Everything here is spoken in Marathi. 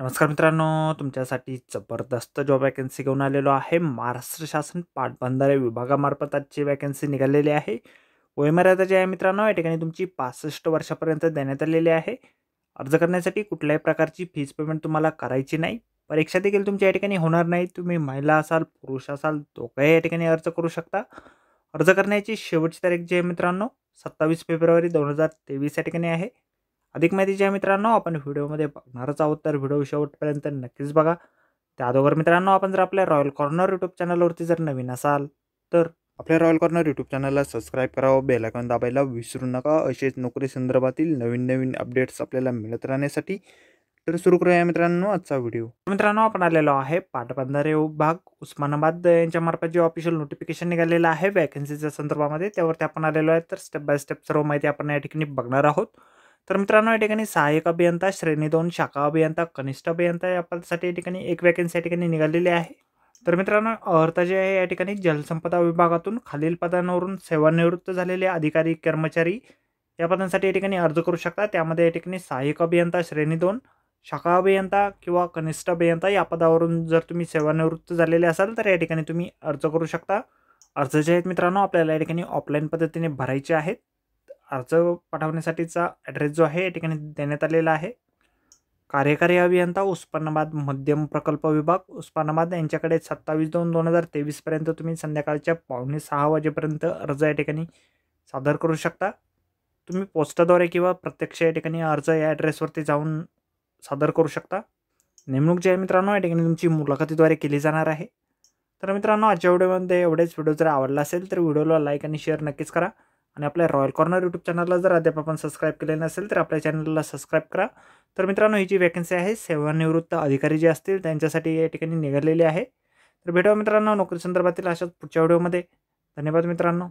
नमस्कार मित्रांनो तुमच्यासाठी जबरदस्त जॉब वॅकन्सी घेऊन आलेलो आहे. महाराष्ट्र शासन पाटबंधारे विभागामार्फत आजची वॅकन्सी निघालेली आहे. वयमर्यादा जी आहे मित्रांनो या ठिकाणी तुमची पासष्ट वर्षापर्यंत देण्यात आलेली आहे. अर्ज करण्यासाठी कुठल्याही प्रकारची फीज पेमेंट तुम्हाला करायची नाही. परीक्षा देखील तुमच्या या ठिकाणी होणार नाही. तुम्ही महिला असाल पुरुष असाल दोघंही या ठिकाणी अर्ज करू शकता. अर्ज करण्याची शेवटची तारीख जी आहे मित्रांनो सत्तावीस फेब्रुवारी दोन हजार तेवीस या ठिकाणी आहे. अधिक माहितीच्या मित्रांनो. आपण व्हिडिओमध्ये बघणारच आहोत तर व्हिडिओ शेवटपर्यंत नक्कीच बघा. त्या अगोदर मित्रांनो आपण जर आपल्या रॉयल कॉर्नर यूट्यूब चॅनलवरती जर नवीन असाल तर आपल्या रॉयल कॉर्नर यूट्यूब चॅनलला सबस्क्राईब करावं बेलायकॉन दाबायला विसरू नका. असेच नोकरी संदर्भातील नवीन नवीन अपडेट्स आपल्याला मिळत राहण्यासाठी. तर सुरू करूया मित्रांनो आजचा व्हिडिओ. मित्रांनो आपण आलेलो आहे पाटबंधारे विभाग उस्मानाबाद यांच्या मार्फत जे ऑफिशियल नोटिफिकेशन निघालेलं आहे वॅकन्सीच्या संदर्भामध्ये त्यावरती आपण आलेलो आहे. तर स्टेप बाय स्टेप सर्व माहिती आपण या ठिकाणी बघणार आहोत. तर मित्रांनो या ठिकाणी सहाय्यक अभियंता श्रेणी दोन शाखा अभियंता कनिष्ठ अभियंता या पदासाठी या ठिकाणी एक वॅकन्सी या ठिकाणी निघालेली आहे. तर मित्रांनो अर्थ जे आहे या ठिकाणी जलसंपदा विभागातून खालील पदांवरून सेवानिवृत्त झालेले अधिकारी कर्मचारी या पदांसाठी या ठिकाणी अर्ज करू शकता. त्यामध्ये या ठिकाणी सहाय्यक अभियंता श्रेणी दोन शाखा अभियंता किंवा कनिष्ठ अभियंता या पदावरून जर तुम्ही सेवानिवृत्त झालेले असाल तर या ठिकाणी तुम्ही अर्ज करू शकता. अर्ज जे आहेत मित्रांनो आपल्याला या ठिकाणी ऑफलाईन पद्धतीने भरायचे आहेत. अर्ज पाठवण्यासाठीचा ॲड्रेस जो आहे या ठिकाणी देण्यात आलेला आहे. कार्यकारी अभियंता उस्मानाबाद मध्यम प्रकल्प विभाग उस्मानाबाद यांच्याकडे सत्तावीस दोन दोन हजार तेवीसपर्यंत तुम्ही संध्याकाळच्या पावणे सहा वाजेपर्यंत अर्ज या ठिकाणी सादर करू शकता. तुम्ही पोस्टाद्वारे किंवा प्रत्यक्ष या ठिकाणी अर्ज या ॲड्रेसवरती जाऊन सादर करू शकता. नेमणूक जी आहे मित्रांनो या ठिकाणी तुमची मुलाखतीद्वारे केली जाणार आहे. तर मित्रांनो आजच्या व्हिडिओमध्ये एवढेच. व्हिडिओ जर आवडला असेल तर व्हिडिओला लाईक आणि शेअर नक्कीच करा. आणि आपल्या रॉयल कॉर्नर यूट्यूब चॅनलला जर अद्याप आपण सबस्क्राईब केलेलं नसेल तर आपल्या चॅनलला सबस्क्राईब करा. तर मित्रांनो ही जी वॅकन्सी आहे सेवानिवृत्त अधिकारी जे असतील त्यांच्यासाठी या ठिकाणी निघालेली आहे. तर भेटूया मित्रांनो नोकरी संदर्भातील अशाच पुढच्या व्हिडिओमध्ये धन्यवाद मित्रांनो.